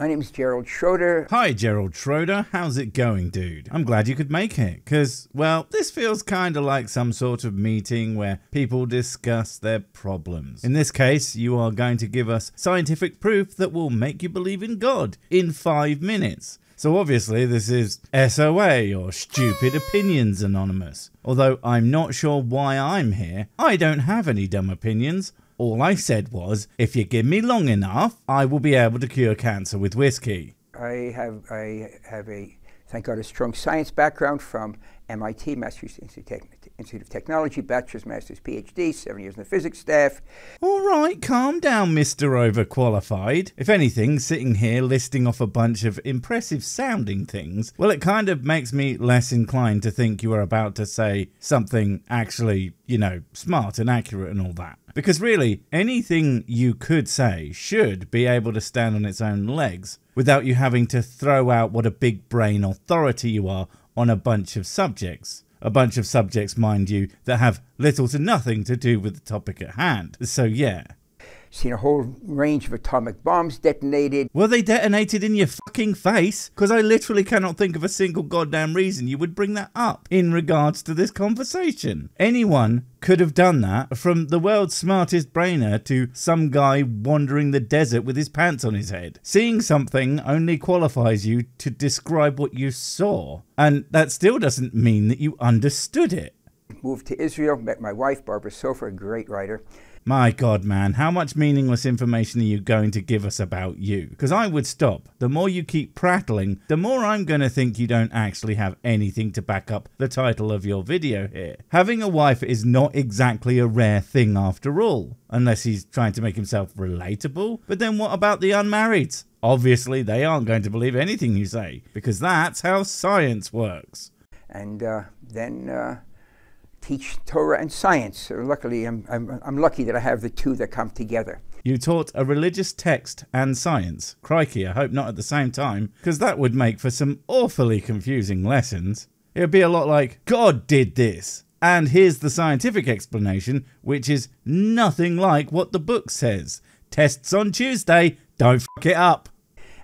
My name is Gerald Schroeder. Hi, Gerald Schroeder. How's it going, dude? I'm glad you could make it, because, well, this feels kind of like some sort of meeting where people discuss their problems. In this case, you are going to give us scientific proof that will make you believe in God in five minutes. So obviously, this is SOA or Stupid Opinions Anonymous. Although I'm not sure why I'm here, I don't have any dumb opinions. All I said was, if you give me long enough, I will be able to cure cancer with whiskey. I have I have a thank God a strong science background from MIT, Massachusetts Institute of Technology, bachelor's, master's, PhD, seven years in the physics staff. All right, calm down, Mr. Overqualified. If anything, sitting here listing off a bunch of impressive sounding things, well, it kind of makes me less inclined to think you are about to say something actually, you know, smart and accurate and all that. Because really, anything you could say should be able to stand on its own legs without you having to throw out what a big brain authority you are on a bunch of subjects. A bunch of subjects, mind you, that have little to nothing to do with the topic at hand. So, yeah. Seen a whole range of atomic bombs detonated. Were they detonated in your fucking face? Because I literally cannot think of a single goddamn reason you would bring that up in regards to this conversation. Anyone could have done that from the world's smartest brainer to some guy wandering the desert with his pants on his head. Seeing something only qualifies you to describe what you saw, and that still doesn't mean that you understood it. Moved to Israel, met my wife, Barbara Sofer, a great writer. My God, man, how much meaningless information are you going to give us about you? Because I would stop. The more you keep prattling, the more I'm going to think you don't actually have anything to back up the title of your video here. Having a wife is not exactly a rare thing after all, unless he's trying to make himself relatable. But then what about the unmarried? Obviously, they aren't going to believe anything you say, because that's how science works. And uh, then. Uh teach Torah and science. So luckily, I'm, I'm, I'm lucky that I have the two that come together. You taught a religious text and science. Crikey, I hope not at the same time, because that would make for some awfully confusing lessons. It would be a lot like, God did this. And here's the scientific explanation, which is nothing like what the book says. Tests on Tuesday, don't fuck it up.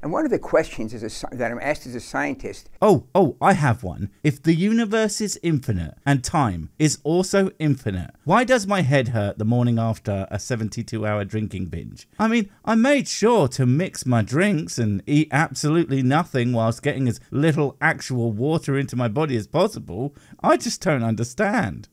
And one of the questions a, that I'm asked as a scientist. Oh, oh, I have one. If the universe is infinite and time is also infinite, why does my head hurt the morning after a 72 hour drinking binge? I mean, I made sure to mix my drinks and eat absolutely nothing whilst getting as little actual water into my body as possible. I just don't understand.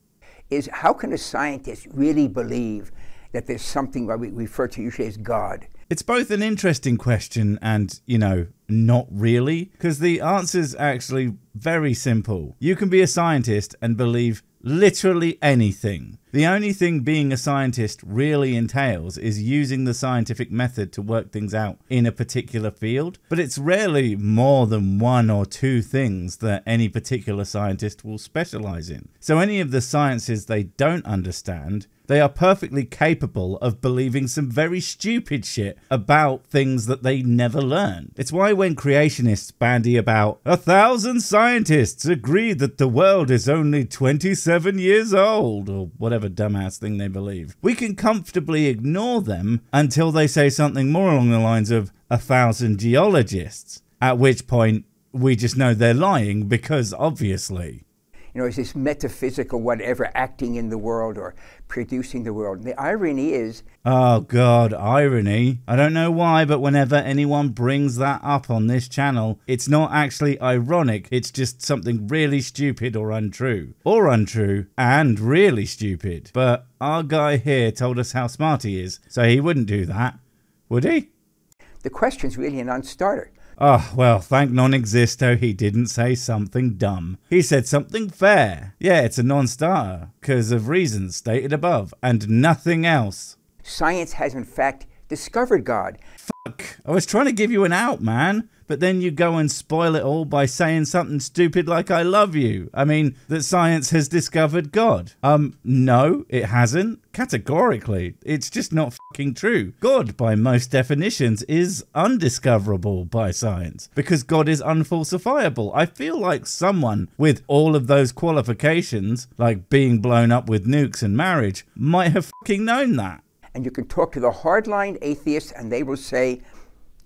Is how can a scientist really believe that there's something we refer to usually as God? It's both an interesting question and, you know, not really, because the answer's actually very simple. You can be a scientist and believe literally anything. The only thing being a scientist really entails is using the scientific method to work things out in a particular field, but it's rarely more than one or two things that any particular scientist will specialize in. So any of the sciences they don't understand, they are perfectly capable of believing some very stupid shit about things that they never learn. It's why when creationists bandy about a thousand scientists agree that the world is only 27 years old, or whatever dumbass thing they believe, we can comfortably ignore them until they say something more along the lines of a thousand geologists, at which point we just know they're lying because obviously you know, is this metaphysical whatever acting in the world or producing the world. And the irony is. Oh, God, irony. I don't know why, but whenever anyone brings that up on this channel, it's not actually ironic, it's just something really stupid or untrue. Or untrue and really stupid. But our guy here told us how smart he is, so he wouldn't do that, would he? The question's really a non starter. Oh, well, thank non existo he didn't say something dumb. He said something fair. Yeah, it's a non starter, because of reasons stated above, and nothing else. Science has, in fact, discovered God. Fuck. I was trying to give you an out, man. But then you go and spoil it all by saying something stupid like I love you. I mean, that science has discovered God. Um, no, it hasn't. Categorically. It's just not fucking true. God, by most definitions, is undiscoverable by science because God is unfalsifiable. I feel like someone with all of those qualifications, like being blown up with nukes and marriage, might have fucking known that. And you can talk to the hardline atheists, and they will say,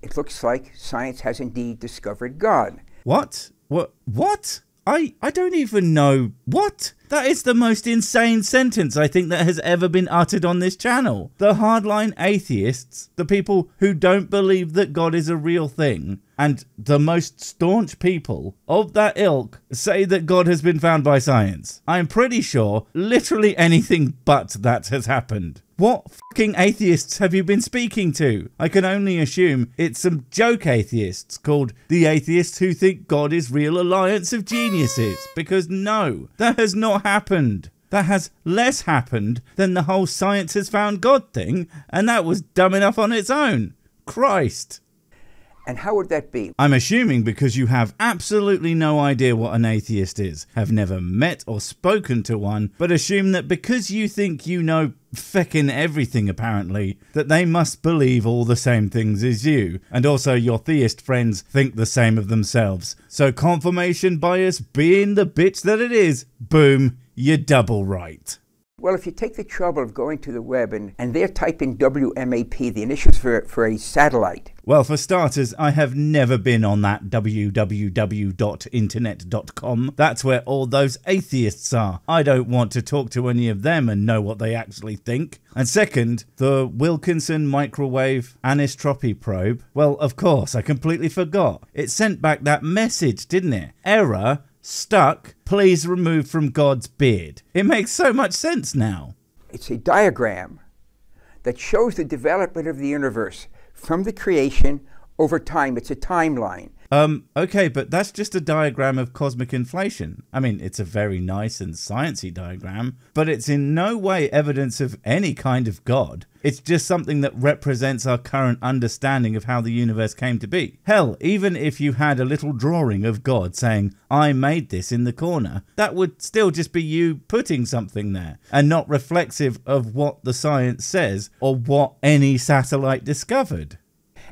it looks like science has indeed discovered God. What? What? What? I, I don't even know. What? That is the most insane sentence I think that has ever been uttered on this channel. The hardline atheists, the people who don't believe that God is a real thing, and the most staunch people of that ilk say that God has been found by science. I'm pretty sure literally anything but that has happened. What fucking atheists have you been speaking to? I can only assume it's some joke atheists called the atheists who think God is real alliance of geniuses. Because no, that has not happened. That has less happened than the whole science has found God thing, and that was dumb enough on its own. Christ. And how would that be? I'm assuming because you have absolutely no idea what an atheist is, have never met or spoken to one, but assume that because you think you know feckin' everything apparently, that they must believe all the same things as you, and also your theist friends think the same of themselves. So confirmation bias being the bitch that it is, boom, you're double right. Well, if you take the trouble of going to the web and, and they're typing WMAP, the initials for, for a satellite. Well, for starters, I have never been on that www.internet.com. That's where all those atheists are. I don't want to talk to any of them and know what they actually think. And second, the Wilkinson microwave anisotropy probe. Well, of course, I completely forgot. It sent back that message, didn't it? Error stuck, please remove from God's beard. It makes so much sense now. It's a diagram that shows the development of the universe from the creation over time. It's a timeline. Um, okay, but that's just a diagram of cosmic inflation. I mean, it's a very nice and sciencey diagram, but it's in no way evidence of any kind of God. It's just something that represents our current understanding of how the universe came to be. Hell, even if you had a little drawing of God saying, I made this in the corner, that would still just be you putting something there and not reflexive of what the science says or what any satellite discovered.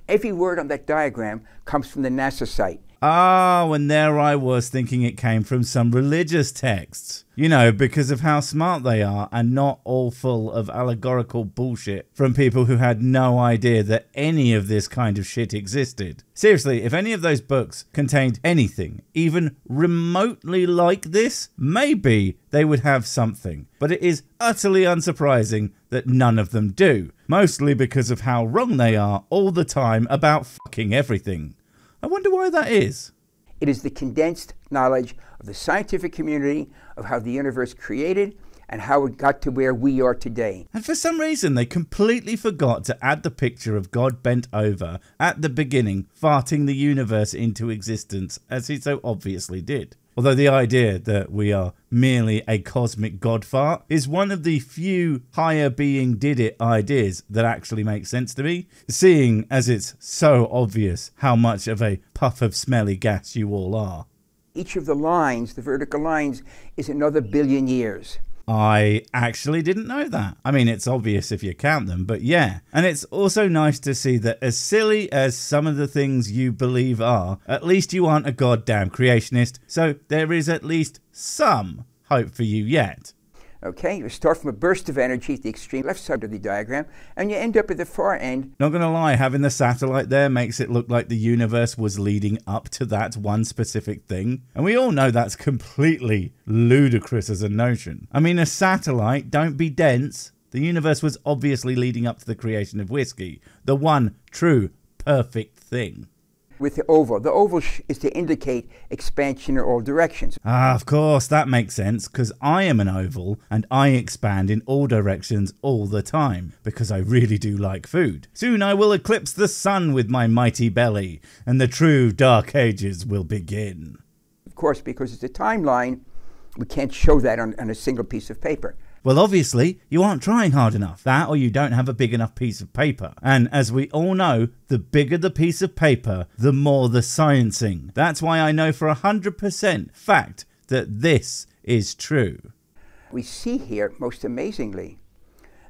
Every word on that diagram comes from the NASA site. Ah, oh, and there I was thinking it came from some religious texts. You know, because of how smart they are and not all full of allegorical bullshit from people who had no idea that any of this kind of shit existed. Seriously, if any of those books contained anything, even remotely like this, maybe they would have something. But it is utterly unsurprising that none of them do. Mostly because of how wrong they are all the time about fucking everything. I wonder why that is. It is the condensed knowledge of the scientific community of how the universe created and how it got to where we are today. And for some reason, they completely forgot to add the picture of God bent over at the beginning, farting the universe into existence, as he so obviously did. Although the idea that we are merely a cosmic god fart is one of the few higher being did it ideas that actually makes sense to me, seeing as it's so obvious how much of a puff of smelly gas you all are. Each of the lines, the vertical lines, is another billion years. I actually didn't know that. I mean, it's obvious if you count them, but yeah. And it's also nice to see that as silly as some of the things you believe are, at least you aren't a goddamn creationist, so there is at least some hope for you yet. Okay, you start from a burst of energy at the extreme left side of the diagram, and you end up at the far end. Not gonna lie, having the satellite there makes it look like the universe was leading up to that one specific thing. And we all know that's completely ludicrous as a notion. I mean, a satellite, don't be dense. The universe was obviously leading up to the creation of whiskey, the one true, perfect thing with the oval. The oval is to indicate expansion in all directions. Ah, of course, that makes sense because I am an oval and I expand in all directions all the time because I really do like food. Soon I will eclipse the sun with my mighty belly and the true dark ages will begin. Of course, because it's a timeline, we can't show that on, on a single piece of paper. Well, obviously, you aren't trying hard enough. That or you don't have a big enough piece of paper. And as we all know, the bigger the piece of paper, the more the sciencing. That's why I know for a 100% fact that this is true. We see here, most amazingly,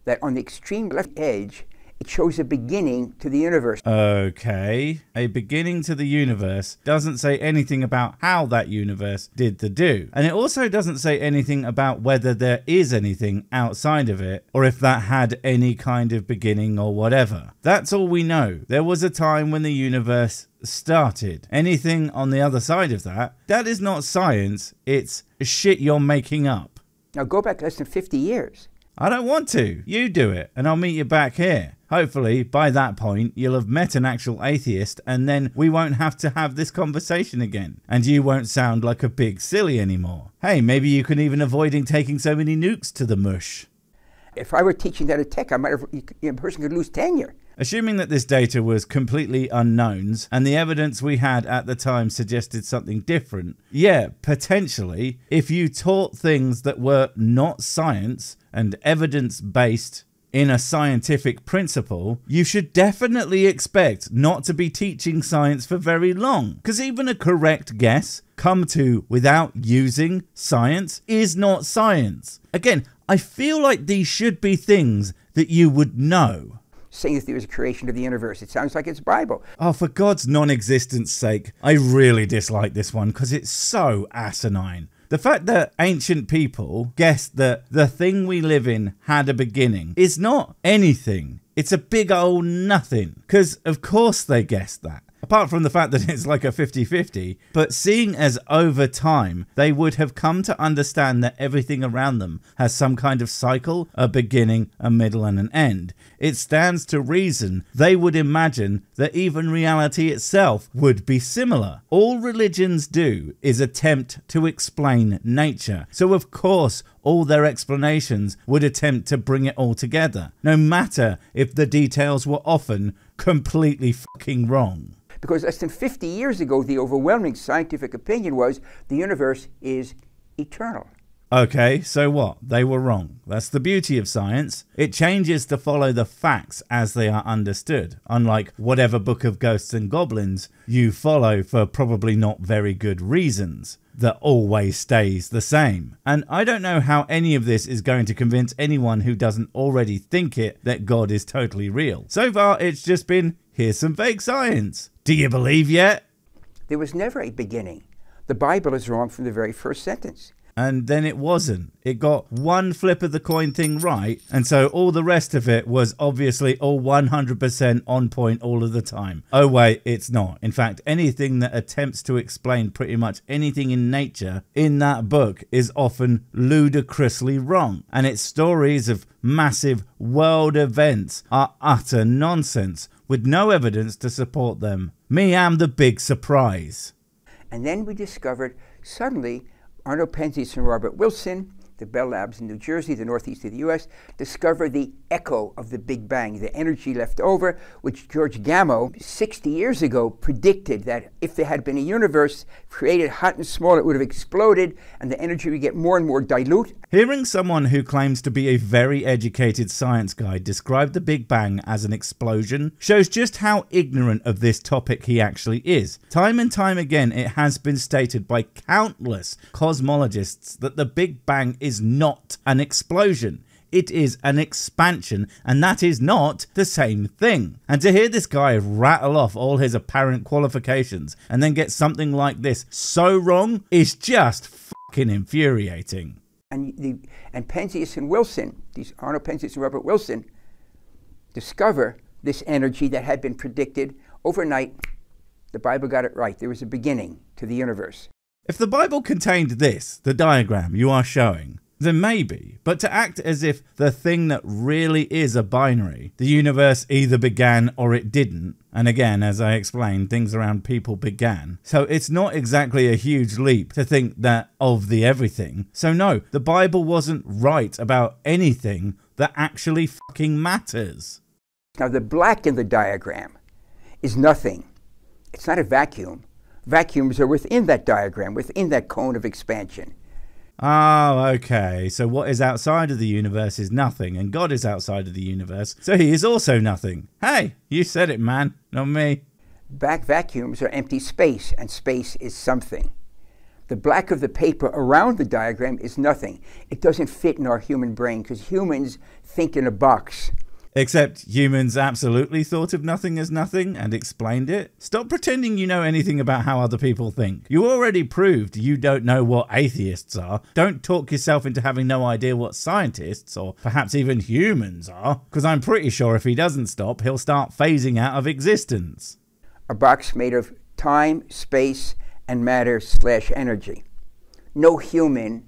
that on the extreme left edge it shows a beginning to the universe. Okay. A beginning to the universe doesn't say anything about how that universe did the do. And it also doesn't say anything about whether there is anything outside of it or if that had any kind of beginning or whatever. That's all we know. There was a time when the universe started. Anything on the other side of that, that is not science, it's shit you're making up. Now go back less than 50 years. I don't want to. You do it, and I'll meet you back here. Hopefully, by that point, you'll have met an actual atheist, and then we won't have to have this conversation again. And you won't sound like a big silly anymore. Hey, maybe you can even avoiding taking so many nukes to the mush. If I were teaching that at Tech, I might have, a person could lose tenure. Assuming that this data was completely unknowns and the evidence we had at the time suggested something different, yeah, potentially, if you taught things that were not science and evidence based in a scientific principle, you should definitely expect not to be teaching science for very long. Because even a correct guess come to without using science is not science. Again, I feel like these should be things that you would know saying that there was a creation of the universe. It sounds like it's Bible. Oh, for God's non existence sake, I really dislike this one because it's so asinine. The fact that ancient people guessed that the thing we live in had a beginning is not anything. It's a big old nothing. Because, of course, they guessed that apart from the fact that it's like a 50 50, but seeing as over time they would have come to understand that everything around them has some kind of cycle, a beginning, a middle, and an end, it stands to reason they would imagine that even reality itself would be similar. All religions do is attempt to explain nature, so of course, all their explanations would attempt to bring it all together, no matter if the details were often completely fucking wrong because less than 50 years ago, the overwhelming scientific opinion was the universe is eternal. Okay, so what? They were wrong. That's the beauty of science. It changes to follow the facts as they are understood, unlike whatever book of ghosts and goblins you follow for probably not very good reasons that always stays the same. And I don't know how any of this is going to convince anyone who doesn't already think it that God is totally real. So far, it's just been here's some fake science. Do you believe yet? There was never a beginning. The Bible is wrong from the very first sentence. And then it wasn't. It got one flip of the coin thing right. And so all the rest of it was obviously all 100% on point all of the time. Oh, wait, it's not. In fact, anything that attempts to explain pretty much anything in nature in that book is often ludicrously wrong. And its stories of massive world events are utter nonsense with no evidence to support them. Me am the big surprise. And then we discovered suddenly Arno Penzias and Robert Wilson the Bell Labs in New Jersey, the northeast of the US, discovered the echo of the Big Bang, the energy left over, which George Gamow 60 years ago predicted that if there had been a universe created hot and small, it would have exploded and the energy would get more and more dilute. Hearing someone who claims to be a very educated science guy describe the Big Bang as an explosion shows just how ignorant of this topic he actually is. Time and time again, it has been stated by countless cosmologists that the Big Bang is not an explosion. It is an expansion, and that is not the same thing. And to hear this guy rattle off all his apparent qualifications and then get something like this so wrong is just fucking infuriating. And, the, and Penzias and Wilson, these Arnold Penzias and Robert Wilson, discover this energy that had been predicted overnight. The Bible got it right. There was a beginning to the universe. If the Bible contained this, the diagram you are showing, then maybe. But to act as if the thing that really is a binary, the universe either began or it didn't, and again, as I explained, things around people began. So it's not exactly a huge leap to think that of the everything. So no, the Bible wasn't right about anything that actually fucking matters. Now, the black in the diagram is nothing. It's not a vacuum vacuums are within that diagram, within that cone of expansion. Oh, okay. So what is outside of the universe is nothing, and God is outside of the universe, so he is also nothing. Hey, you said it, man, not me. Back vacuums are empty space, and space is something. The black of the paper around the diagram is nothing. It doesn't fit in our human brain because humans think in a box. Except humans absolutely thought of nothing as nothing and explained it. Stop pretending you know anything about how other people think. You already proved you don't know what atheists are. Don't talk yourself into having no idea what scientists or perhaps even humans are, because I'm pretty sure if he doesn't stop, he'll start phasing out of existence. A box made of time, space, and matter slash energy. No human,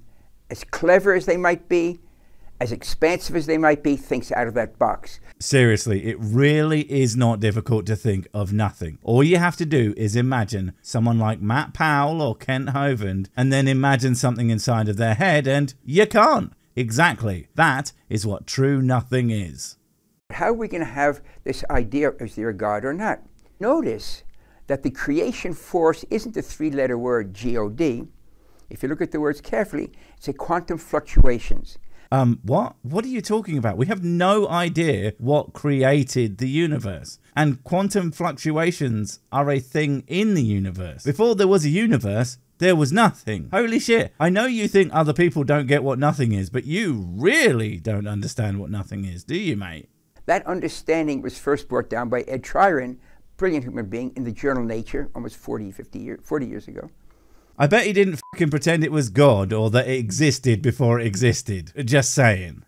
as clever as they might be, as expansive as they might be, thinks out of that box. Seriously, it really is not difficult to think of nothing. All you have to do is imagine someone like Matt Powell or Kent Hovind, and then imagine something inside of their head, and you can't. Exactly. That is what true nothing is. How are we going to have this idea is there a God or not? Notice that the creation force isn't the three letter word God. If you look at the words carefully, it's a quantum fluctuations. Um, what? What are you talking about? We have no idea what created the universe. And quantum fluctuations are a thing in the universe. Before there was a universe, there was nothing. Holy shit. I know you think other people don't get what nothing is, but you really don't understand what nothing is, do you, mate? That understanding was first brought down by Ed Tryon, brilliant human being, in the journal Nature almost 40, 50 years, 40 years ago. I bet he didn't fucking pretend it was God or that it existed before it existed. Just saying.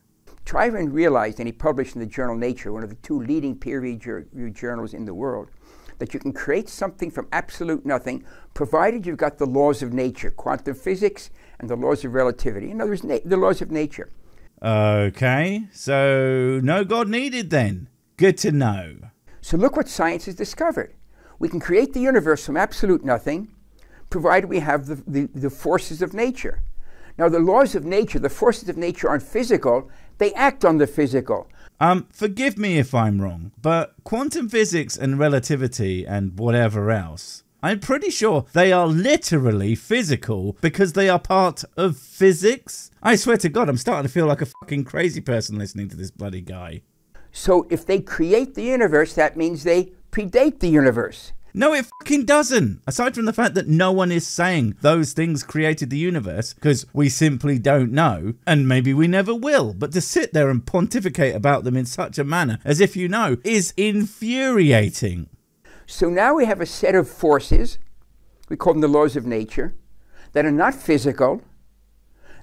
Tryon realized, and he published in the journal Nature, one of the two leading peer-reviewed journals in the world, that you can create something from absolute nothing, provided you've got the laws of nature, quantum physics, and the laws of relativity. In other words, na- the laws of nature. Okay, so no God needed then. Good to know. So look what science has discovered. We can create the universe from absolute nothing, provided we have the, the, the, forces of nature. Now, the laws of nature, the forces of nature aren't physical, they act on the physical. Um, forgive me if I'm wrong, but quantum physics and relativity and whatever else, I'm pretty sure they are literally physical because they are part of physics. I swear to God, I'm starting to feel like a fucking crazy person listening to this bloody guy. So, if they create the universe, that means they predate the universe. No, it fucking doesn't. Aside from the fact that no one is saying those things created the universe, because we simply don't know, and maybe we never will. But to sit there and pontificate about them in such a manner, as if you know, is infuriating. So now we have a set of forces, we call them the laws of nature, that are not physical,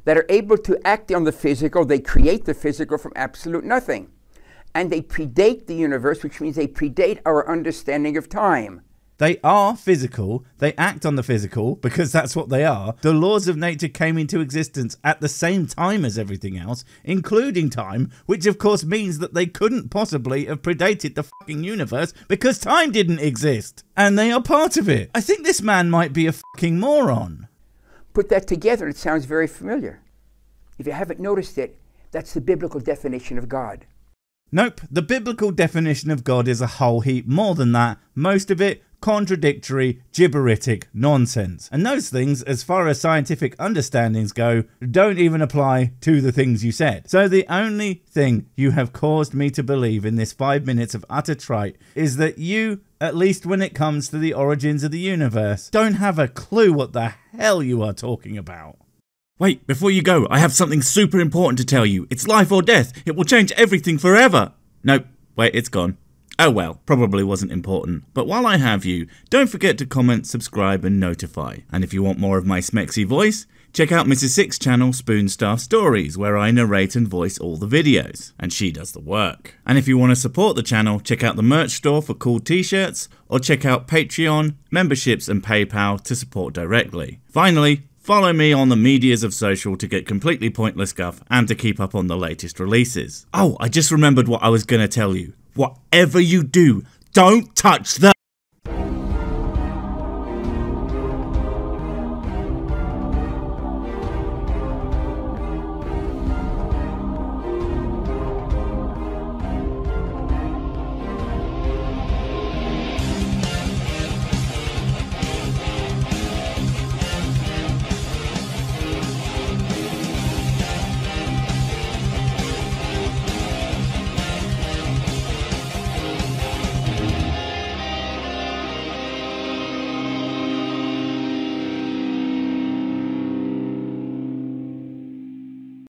that are able to act on the physical. They create the physical from absolute nothing. And they predate the universe, which means they predate our understanding of time. They are physical. They act on the physical because that's what they are. The laws of nature came into existence at the same time as everything else, including time, which of course means that they couldn't possibly have predated the fucking universe because time didn't exist. And they are part of it. I think this man might be a fucking moron. Put that together, it sounds very familiar. If you haven't noticed it, that's the biblical definition of God. Nope, the biblical definition of God is a whole heap more than that. Most of it contradictory, gibberitic nonsense. And those things, as far as scientific understandings go, don't even apply to the things you said. So the only thing you have caused me to believe in this five minutes of utter trite is that you, at least when it comes to the origins of the universe, don't have a clue what the hell you are talking about. Wait, before you go, I have something super important to tell you. It's life or death. It will change everything forever. Nope, wait, it's gone. Oh well, probably wasn't important. But while I have you, don't forget to comment, subscribe, and notify. And if you want more of my smexy voice, check out Mrs. Sic's channel Spoonstaff Stories, where I narrate and voice all the videos, and she does the work. And if you want to support the channel, check out the merch store for cool t-shirts, or check out Patreon, memberships, and PayPal to support directly. Finally, Follow me on the medias of social to get completely pointless guff and to keep up on the latest releases. Oh, I just remembered what I was going to tell you. Whatever you do, don't touch the